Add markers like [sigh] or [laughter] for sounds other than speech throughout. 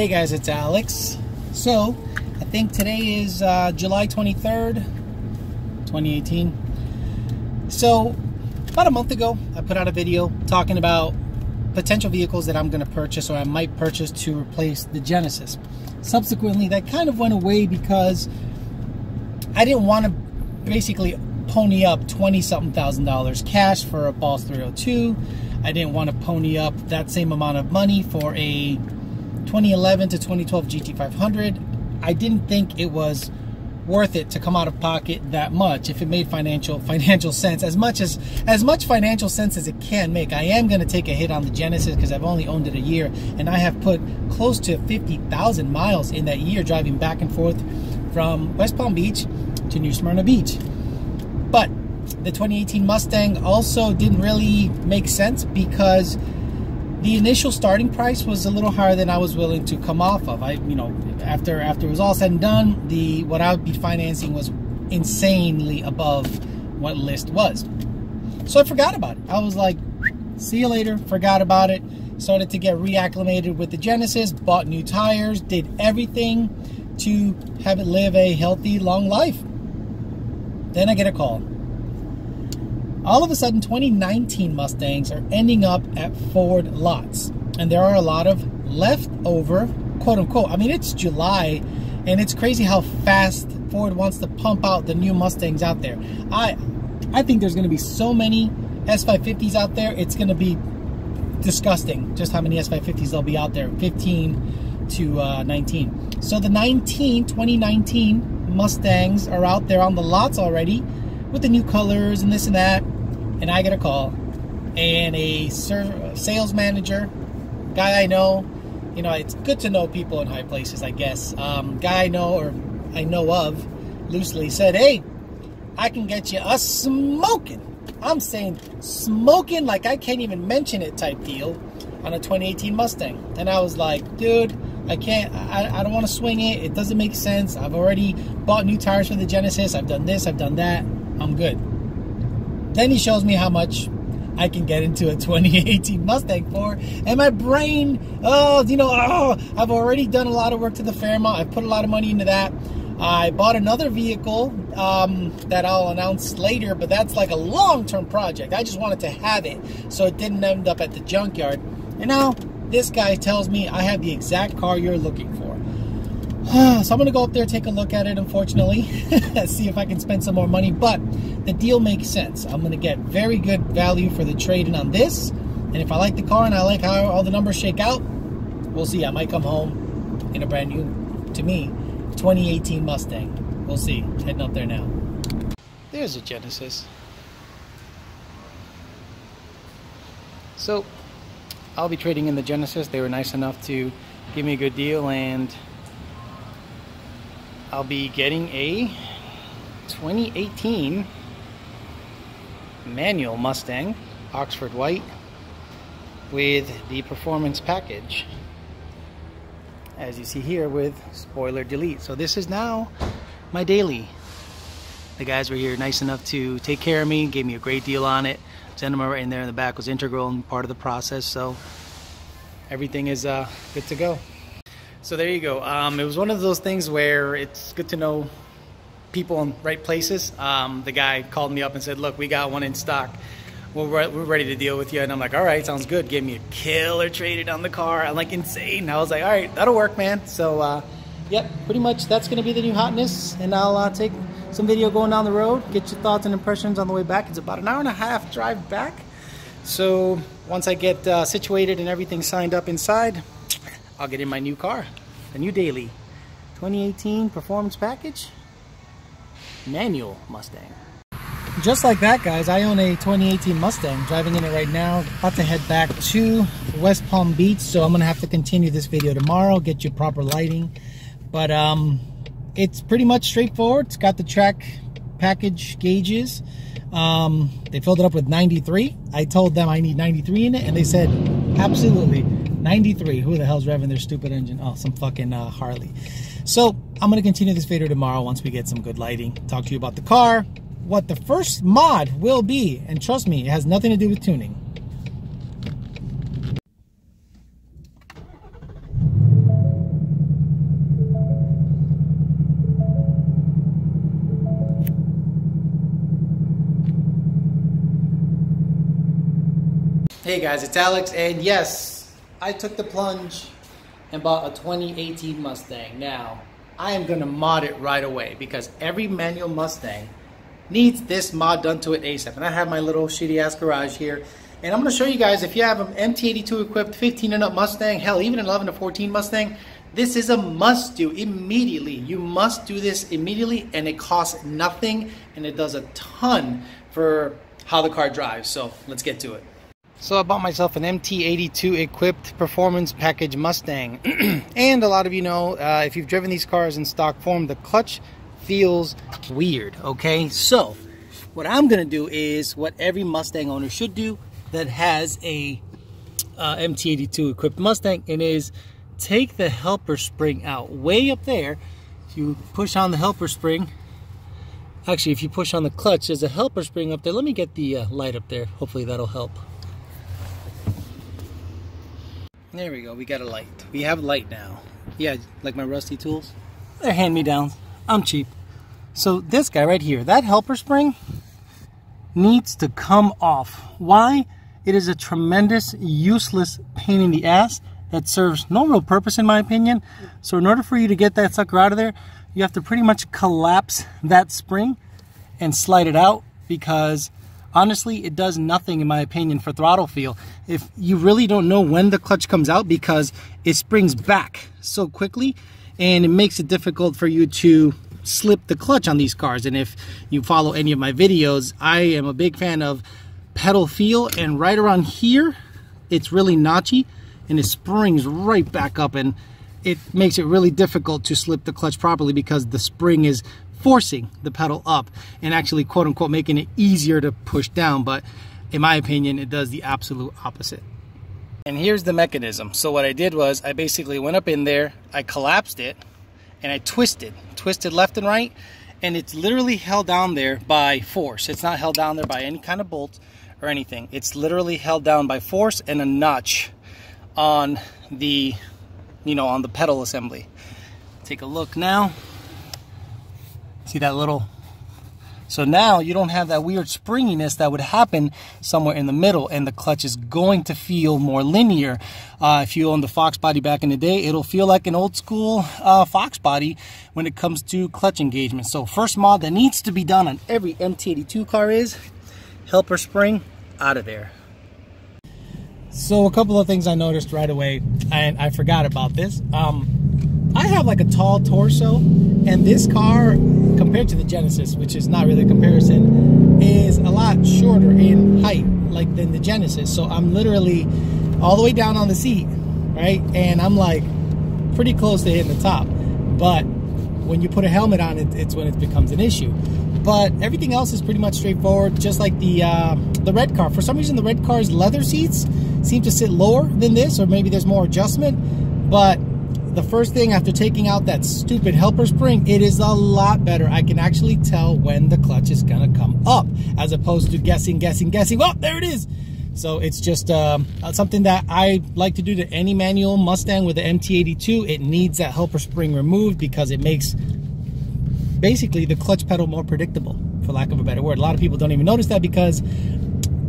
Hey guys, it's Alex. So, I think today is uh, July 23rd, 2018. So, about a month ago, I put out a video talking about potential vehicles that I'm going to purchase or I might purchase to replace the Genesis. Subsequently, that kind of went away because I didn't want to basically pony up 20 something thousand dollars cash for a Boss 302. I didn't want to pony up that same amount of money for a 2011 to 2012 GT500. I didn't think it was worth it to come out of pocket that much if it made financial [laughs] financial sense as much as as much financial sense as it can make i am going to take a hit on the genesis because i've only owned it a year and i have put close to 50000 miles in that year driving back and forth from west palm beach to new smyrna beach but the 2018 mustang also didn't really make sense because the initial starting price was a little higher than I was willing to come off of. I, you know, after after it was all said and done, the what I would be financing was insanely above what list was. So I forgot about it. I was like, see you later, forgot about it. Started to get reacclimated with the Genesis, bought new tires, did everything to have it live a healthy, long life. Then I get a call all of a sudden 2019 Mustangs are ending up at Ford lots. And there are a lot of leftover, quote unquote. I mean, it's July and it's crazy how fast Ford wants to pump out the new Mustangs out there. I I think there's going to be so many S550s out there. It's going to be disgusting just how many S550s there'll be out there. 15 to uh, 19. So the 19, 2019 Mustangs are out there on the lots already with the new colors and this and that. And I get a call, and a sales manager, guy I know, you know, it's good to know people in high places, I guess. Um, guy I know or I know of loosely said, Hey, I can get you a smoking. I'm saying smoking like I can't even mention it type deal on a 2018 Mustang. And I was like, dude, I can't, I, I don't want to swing it. It doesn't make sense. I've already bought new tires for the Genesis. I've done this, I've done that. I'm good. Then he shows me how much I can get into a [laughs] 2018 Mustang for, and my brain, oh, you know, oh, I've already done a lot of work to the Fairmont. I've put a lot of money into that. I bought another vehicle um, that I'll announce later, but that's like a long-term project. I just wanted to have it, so it didn't end up at the junkyard. And now this guy tells me I have the exact car you're looking for. [sighs] so I'm gonna go up there take a look at it unfortunately [laughs] see if I can spend some more money but the deal makes sense. I'm gonna get very good value for the trade-in on this and if I like the car and I like how all the numbers shake out we'll see. I might come home in a brand new to me 2018 Mustang. We'll see. Heading up there now. There's a Genesis. So I'll be trading in the Genesis. They were nice enough to give me a good deal and I'll be getting a 2018 manual Mustang Oxford White with the performance package as you see here with spoiler delete. So this is now my daily. The guys were here nice enough to take care of me gave me a great deal on it. Zenema right in there in the back was integral and part of the process so everything is uh, good to go so there you go. Um, it was one of those things where it's good to know people in right places. Um, the guy called me up and said, look, we got one in stock. We're, we're ready to deal with you. And I'm like, all right, sounds good. Gave me a killer traded on the car. I'm like insane. I was like, all right, that'll work, man. So, uh, yep, pretty much that's going to be the new hotness. And I'll uh, take some video going down the road, get your thoughts and impressions on the way back. It's about an hour and a half drive back. So once I get uh, situated and everything signed up inside, I'll get in my new car, the new daily 2018 performance package manual Mustang. Just like that, guys, I own a 2018 Mustang. Driving in it right now. About to head back to West Palm Beach, so I'm gonna have to continue this video tomorrow, get you proper lighting. But um, it's pretty much straightforward. It's got the track package gauges. Um, they filled it up with 93. I told them I need 93 in it, and they said absolutely 93. Who the hell's revving their stupid engine? Oh, some fucking uh, Harley. So I'm going to continue this video tomorrow once we get some good lighting. Talk to you about the car, what the first mod will be. And trust me, it has nothing to do with tuning. Hey guys, it's Alex, and yes, I took the plunge and bought a 2018 Mustang. Now, I am gonna mod it right away because every manual Mustang needs this mod done to it ASAP. And I have my little shitty ass garage here. And I'm gonna show you guys if you have an MT82 equipped 15 and up Mustang, hell, even an 11 to 14 Mustang, this is a must do immediately. You must do this immediately and it costs nothing and it does a ton for how the car drives. So let's get to it. So I bought myself an MT82 equipped performance package Mustang. [clears throat] and a lot of you know, uh, if you've driven these cars in stock form, the clutch feels weird, okay? So what I'm gonna do is what every Mustang owner should do that has a uh, MT82 equipped Mustang and is take the helper spring out way up there. If you push on the helper spring, actually if you push on the clutch, there's a helper spring up there. Let me get the uh, light up there. Hopefully that'll help. There we go, we got a light. We have light now. Yeah, like my rusty tools. They're hand-me-downs. I'm cheap. So this guy right here, that helper spring needs to come off. Why? It is a tremendous, useless pain in the ass that serves no real purpose in my opinion. So in order for you to get that sucker out of there, you have to pretty much collapse that spring and slide it out because honestly, it does nothing in my opinion for throttle feel. If you really don't know when the clutch comes out because it springs back so quickly and it makes it difficult for you to slip the clutch on these cars. And if you follow any of my videos, I am a big fan of pedal feel and right around here, it's really notchy and it springs right back up and it makes it really difficult to slip the clutch properly because the spring is forcing the pedal up and actually quote unquote making it easier to push down. But in my opinion it does the absolute opposite. And here's the mechanism. So what I did was I basically went up in there I collapsed it and I twisted twisted left and right and it's literally held down there by force. It's not held down there by any kind of bolt or anything. It's literally held down by force and a notch on the you know on the pedal assembly. Take a look now See that little so now you don't have that weird springiness that would happen somewhere in the middle and the clutch is going to feel more linear. Uh, if you own the Fox body back in the day, it'll feel like an old school uh, Fox body when it comes to clutch engagement. So first mod that needs to be done on every MT82 car is helper spring out of there. So a couple of things I noticed right away, and I forgot about this. Um, I have like a tall torso, and this car, compared to the Genesis, which is not really a comparison, is a lot shorter in height, like than the Genesis. So I'm literally all the way down on the seat, right? And I'm like pretty close to hitting the top. But when you put a helmet on, it, it's when it becomes an issue. But everything else is pretty much straightforward, just like the uh, the red car. For some reason, the red car's leather seats seem to sit lower than this, or maybe there's more adjustment. But the first thing after taking out that stupid helper spring, it is a lot better. I can actually tell when the clutch is gonna come up as opposed to guessing, guessing, guessing. Oh, there it is. So it's just um, something that I like to do to any manual Mustang with the MT82. It needs that helper spring removed because it makes basically the clutch pedal more predictable, for lack of a better word. A lot of people don't even notice that because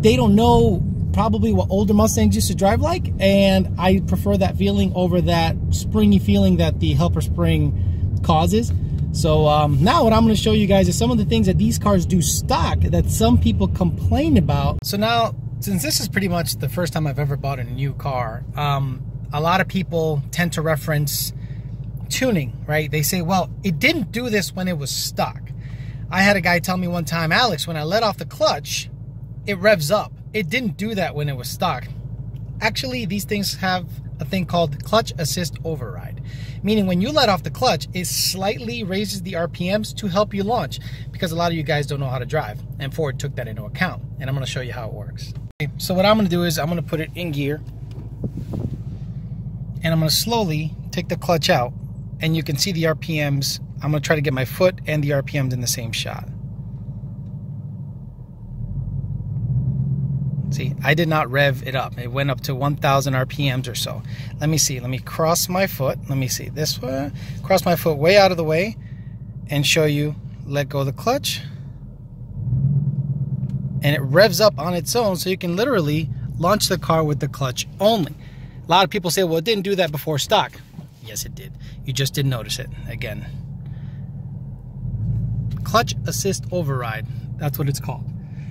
they don't know probably what older Mustangs used to drive like, and I prefer that feeling over that springy feeling that the helper spring causes. So um, now what I'm going to show you guys is some of the things that these cars do stock that some people complain about. So now, since this is pretty much the first time I've ever bought a new car, um, a lot of people tend to reference tuning, right? They say, well, it didn't do this when it was stock. I had a guy tell me one time, Alex, when I let off the clutch, it revs up. It didn't do that when it was stock. Actually, these things have a thing called clutch assist override, meaning when you let off the clutch, it slightly raises the RPMs to help you launch because a lot of you guys don't know how to drive, and Ford took that into account, and I'm going to show you how it works. Okay, so what I'm going to do is I'm going to put it in gear, and I'm going to slowly take the clutch out, and you can see the RPMs. I'm going to try to get my foot and the RPMs in the same shot. See, I did not rev it up. It went up to 1,000 RPMs or so. Let me see. Let me cross my foot. Let me see. This way. Cross my foot way out of the way and show you. Let go the clutch. And it revs up on its own so you can literally launch the car with the clutch only. A lot of people say, well, it didn't do that before stock. Yes, it did. You just didn't notice it. Again, clutch assist override. That's what it's called.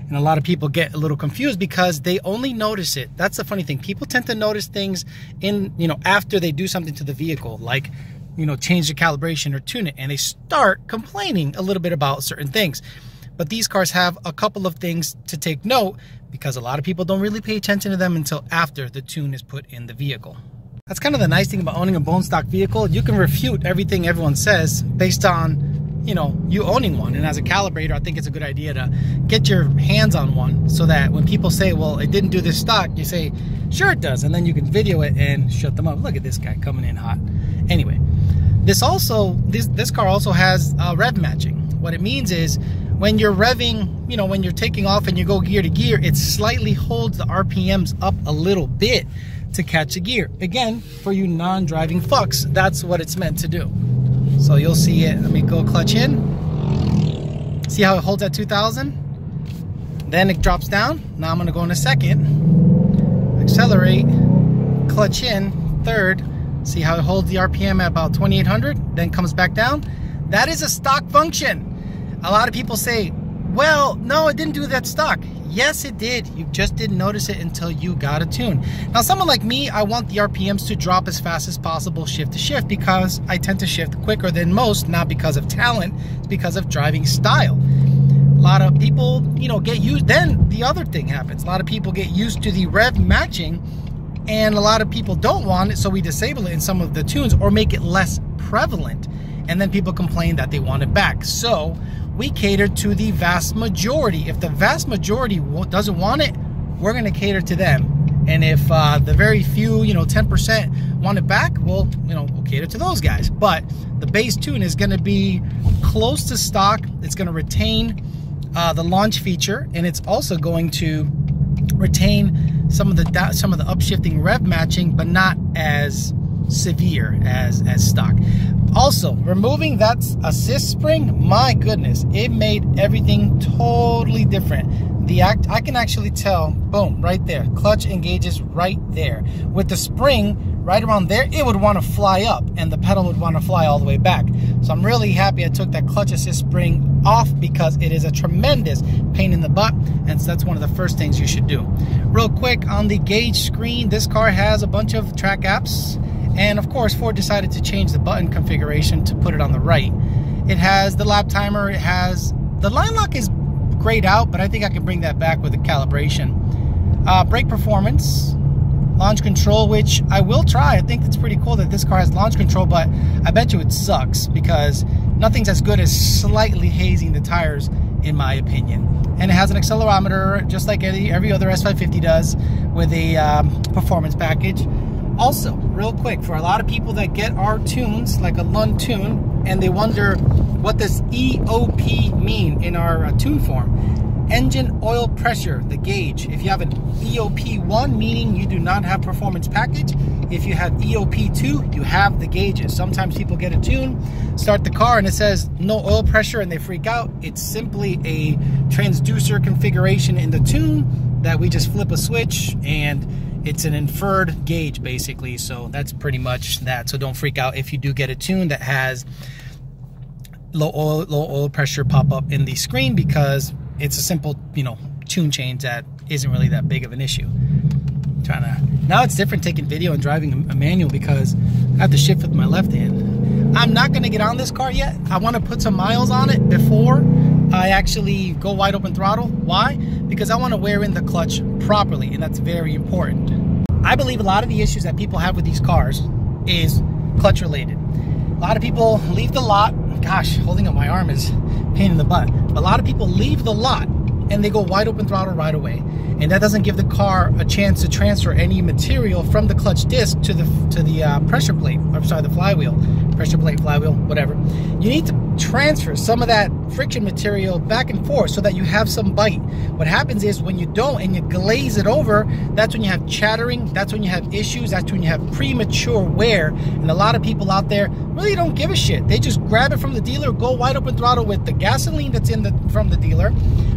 And a lot of people get a little confused because they only notice it. That's the funny thing. People tend to notice things in, you know, after they do something to the vehicle, like, you know, change the calibration or tune it, and they start complaining a little bit about certain things. But these cars have a couple of things to take note because a lot of people don't really pay attention to them until after the tune is put in the vehicle. That's kind of the nice thing about owning a bone stock vehicle. You can refute everything everyone says based on you know, you owning one. And as a calibrator, I think it's a good idea to get your hands on one so that when people say, well, it didn't do this stock, you say, sure it does. And then you can video it and shut them up. Look at this guy coming in hot. Anyway, this also, this, this car also has uh, rev matching. What it means is when you're revving, you know, when you're taking off and you go gear to gear, it slightly holds the RPMs up a little bit to catch a gear. Again, for you non-driving fucks, that's what it's meant to do. So you'll see it. Let me go clutch in. See how it holds at 2000? Then it drops down. Now I'm gonna go in a second. Accelerate, clutch in, third. See how it holds the RPM at about 2800, then comes back down. That is a stock function. A lot of people say, well, no, it didn't do that stock. Yes, it did. You just didn't notice it until you got a tune. Now, someone like me, I want the RPMs to drop as fast as possible shift to shift because I tend to shift quicker than most, not because of talent, it's because of driving style. A lot of people, you know, get used, then the other thing happens. A lot of people get used to the rev matching and a lot of people don't want it, so we disable it in some of the tunes or make it less prevalent. And then people complain that they want it back. So we cater to the vast majority. If the vast majority doesn't want it, we're going to cater to them. And if uh, the very few, you know, 10% want it back, well, you know, we'll cater to those guys. But the base tune is going to be close to stock. It's going to retain uh, the launch feature, and it's also going to retain some of the some of the upshifting rev matching, but not as severe as as stock. Also, removing that assist spring, my goodness, it made everything totally different. The act, I can actually tell, boom, right there. Clutch engages right there. With the spring right around there, it would want to fly up and the pedal would want to fly all the way back. So I'm really happy I took that clutch assist spring off because it is a tremendous pain in the butt. And so that's one of the first things you should do. Real quick on the gauge screen, this car has a bunch of track apps and of course, Ford decided to change the button configuration to put it on the right. It has the lap timer, it has, the line lock is grayed out, but I think I can bring that back with the calibration. Uh, brake performance, launch control, which I will try. I think it's pretty cool that this car has launch control, but I bet you it sucks because nothing's as good as slightly hazing the tires, in my opinion. And it has an accelerometer, just like every, other S550 does, with a um, performance package. Also, real quick, for a lot of people that get our tunes, like a Lund tune, and they wonder what does EOP mean in our uh, tune form. Engine oil pressure, the gauge. If you have an EOP1, meaning you do not have performance package. If you have EOP2, you have the gauges. Sometimes people get a tune, start the car, and it says no oil pressure, and they freak out. It's simply a transducer configuration in the tune that we just flip a switch and it's an inferred gauge basically so that's pretty much that. So don't freak out if you do get a tune that has low oil low oil pressure pop up in the screen because it's a simple you know tune change that isn't really that big of an issue. I'm trying to now it's different taking video and driving a manual because I have to shift with my left hand. I'm not going to get on this car yet. I want to put some miles on it before I actually go wide open throttle. Why? Because I want to wear in the clutch properly, and that's very important. I believe a lot of the issues that people have with these cars is clutch related. A lot of people leave the lot. Gosh, holding up my arm is pain in the butt. But a lot of people leave the lot and they go wide open throttle right away. And that doesn't give the car a chance to transfer any material from the clutch disc to the to the uh, pressure plate. I'm sorry, the flywheel, pressure plate, flywheel, whatever. You need to transfer some of that friction material back and forth so that you have some bite. What happens is when you don't and you glaze it over, that's when you have chattering, that's when you have issues, that's when you have premature wear. And a lot of people out there really don't give a shit. They just grab it from the dealer, go wide open throttle with the gasoline that's in the from the dealer,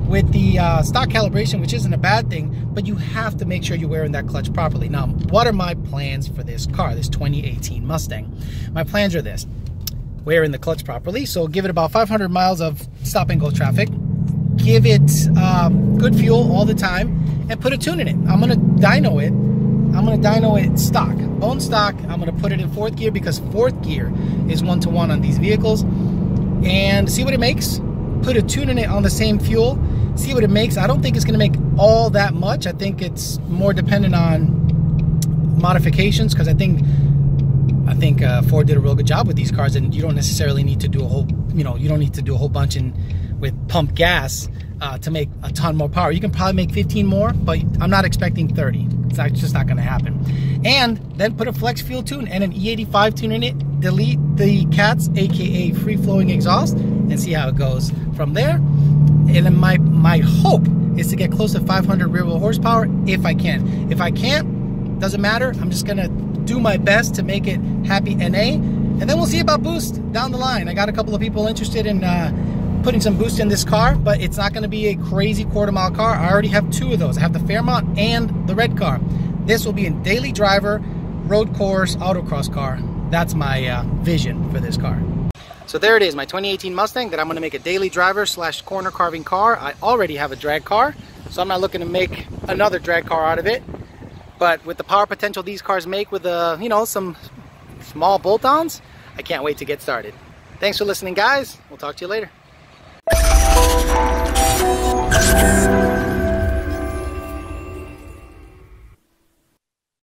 with the uh, stock calibration, which isn't a bad thing, but you have to make sure you're wearing that clutch properly. Now, what are my plans for this car, this 2018 Mustang? My plans are this. Wearing the clutch properly, so give it about 500 miles of stop and go traffic. Give it um, good fuel all the time and put a tune in it. I'm gonna dyno it. I'm gonna dyno it stock, bone stock. I'm gonna put it in fourth gear because fourth gear is one to one on these vehicles and see what it makes. Put a tune in it on the same fuel, see what it makes. I don't think it's going to make all that much. I think it's more dependent on modifications because I think I think uh, Ford did a real good job with these cars, and you don't necessarily need to do a whole, you know, you don't need to do a whole bunch in with pump gas uh, to make a ton more power. You can probably make 15 more, but I'm not expecting 30. It's just not going to happen. And then put a flex fuel tune and an E85 tune in it. Delete the cats, aka free flowing exhaust, and see how it goes from there. And then my my hope is to get close to 500 rear wheel horsepower if I can. If I can't, doesn't matter. I'm just gonna do my best to make it happy NA, and then we'll see about boost down the line. I got a couple of people interested in. Uh, putting some boost in this car, but it's not to be a crazy quarter mile car. I already have two of those. I have the Fairmont and the red car. This will be a daily driver, road course, autocross car. That's my uh, vision for this car. So there it is, my 2018 Mustang that I'm gonna make a daily driver slash corner carving car. I already have a drag car, so I'm not looking to make another drag car out of it. But with the power potential these cars make with, uh, you know, some small bolt-ons, I can't wait to get started. Thanks for listening, guys. We'll talk to you later.